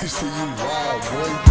It's to you.